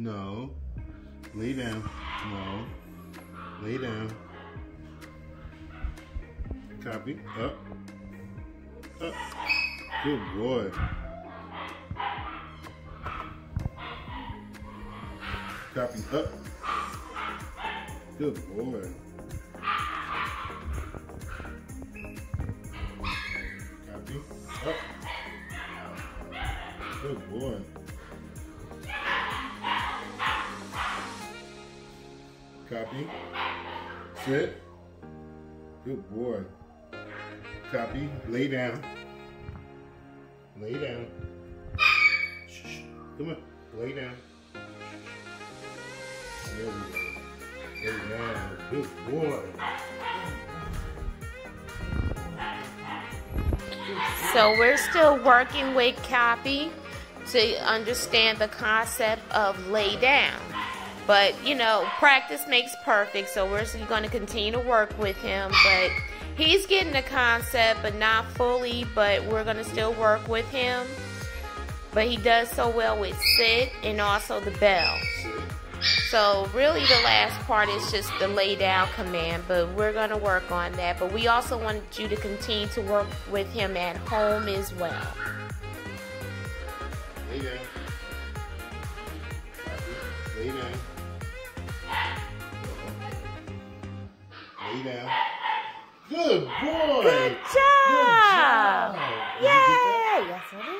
No. Lay down. No. Lay down. Copi. Up. Up. Good boy. Copi. Up. Good boy. Copi. Up. Good boy. Copi. Sit. Good boy. Copi. Lay down. Lay down. Come on. Lay down. There we go. Lay down. Good boy. So we're still working with Copi to understand the concept of lay down. But you know, practice makes perfect, so we're going to continue to work with him. But he's getting the concept, but not fully. But we're going to still work with him. But he does so well with sit and also the bell. So really the last part is just the lay down command, but we're going to work on that. But we also want you to continue to work with him at home as well. Lay down. Lay down. Good boy. Good job. Good job. Yay. Yes, it is.